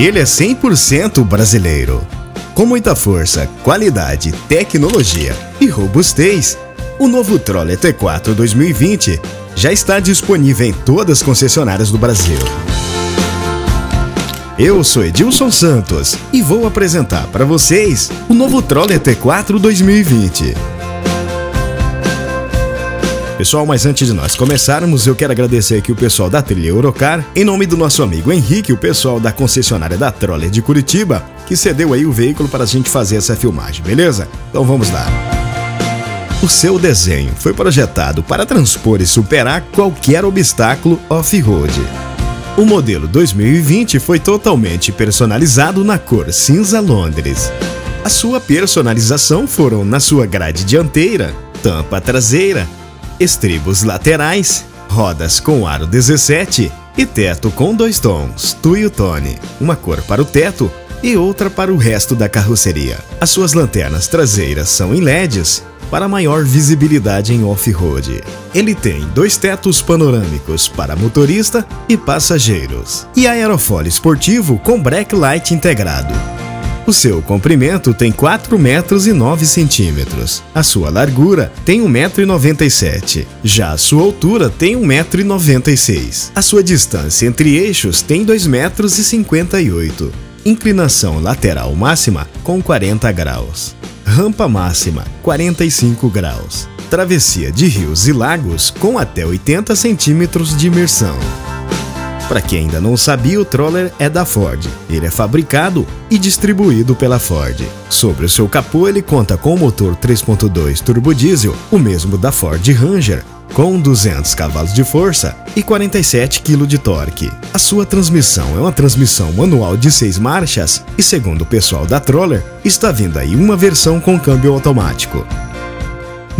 Ele é 100% brasileiro. Com muita força, qualidade, tecnologia e robustez, o novo Troller T4 2020 já está disponível em todas as concessionárias do Brasil. Eu sou Edilson Santos e vou apresentar para vocês o novo Troller T4 2020. Pessoal, mas antes de nós começarmos, eu quero agradecer aqui o pessoal da trilha Eurocar, em nome do nosso amigo Henrique, o pessoal da concessionária da Troller de Curitiba, que cedeu aí o veículo para a gente fazer essa filmagem, beleza? Então vamos lá. O seu desenho foi projetado para transpor e superar qualquer obstáculo off-road. O modelo 2020 foi totalmente personalizado na cor cinza Londres. A sua personalização foram na sua grade dianteira, tampa traseira, estribos laterais, rodas com aro 17 e teto com dois tons, Tone, uma cor para o teto e outra para o resto da carroceria. As suas lanternas traseiras são em LEDs para maior visibilidade em off-road. Ele tem dois tetos panorâmicos para motorista e passageiros e aerofólio esportivo com backlight integrado. O seu comprimento tem 4 metros e 9 centímetros. A sua largura tem 1,97 metro. E 97. Já a sua altura tem 1,96 metro. E 96. A sua distância entre eixos tem 2 metros e 58. Inclinação lateral máxima com 40 graus. Rampa máxima 45 graus. Travessia de rios e lagos com até 80 centímetros de imersão. Para quem ainda não sabia, o Troller é da Ford. Ele é fabricado e distribuído pela Ford. Sobre o seu capô, ele conta com o motor 3.2 turbo diesel, o mesmo da Ford Ranger, com 200 cavalos de força e 47 kg de torque. A sua transmissão é uma transmissão manual de 6 marchas e, segundo o pessoal da Troller, está vindo aí uma versão com câmbio automático.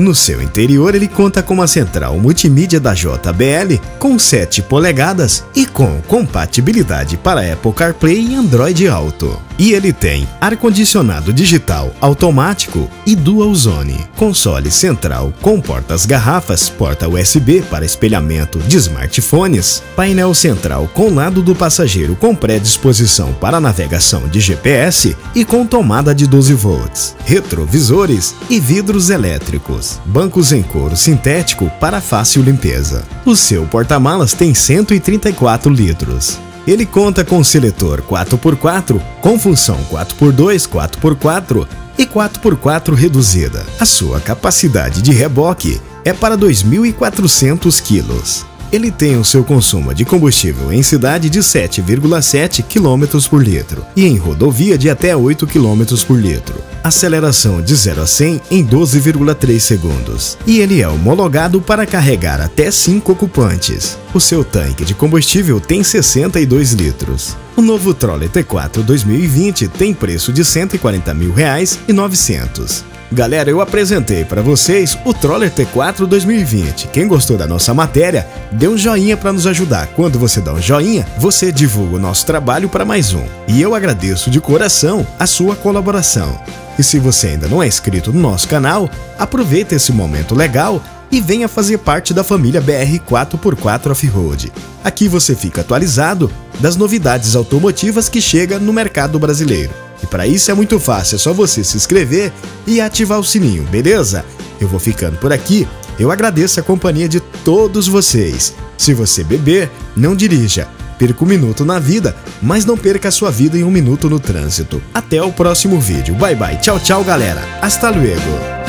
No seu interior, ele conta com uma central multimídia da JBL com 7 polegadas e com compatibilidade para Apple CarPlay e Android Auto. E ele tem ar-condicionado digital automático e dual zone, console central com portas-garrafas, porta USB para espelhamento de smartphones, painel central com lado do passageiro com predisposição para navegação de GPS e com tomada de 12 volts, retrovisores e vidros elétricos, bancos em couro sintético para fácil limpeza. O seu porta-malas tem 134 litros. Ele conta com seletor 4x4, com função 4x2, 4x4 e 4x4 reduzida. A sua capacidade de reboque é para 2.400 kg. Ele tem o seu consumo de combustível em cidade de 7,7 km por litro e em rodovia de até 8 km por litro. Aceleração de 0 a 100 em 12,3 segundos. E ele é homologado para carregar até 5 ocupantes. O seu tanque de combustível tem 62 litros. O novo Troller T4 2020 tem preço de 140 mil reais e 900. Galera, eu apresentei para vocês o Troller T4 2020. Quem gostou da nossa matéria, dê um joinha para nos ajudar. Quando você dá um joinha, você divulga o nosso trabalho para mais um. E eu agradeço de coração a sua colaboração. E se você ainda não é inscrito no nosso canal, aproveita esse momento legal e venha fazer parte da família BR 4x4 Off-Road. Aqui você fica atualizado das novidades automotivas que chegam no mercado brasileiro. E para isso é muito fácil, é só você se inscrever e ativar o sininho, beleza? Eu vou ficando por aqui. Eu agradeço a companhia de todos vocês. Se você beber, não dirija. Perca um minuto na vida, mas não perca a sua vida em um minuto no trânsito. Até o próximo vídeo. Bye bye. Tchau, tchau, galera. Hasta luego.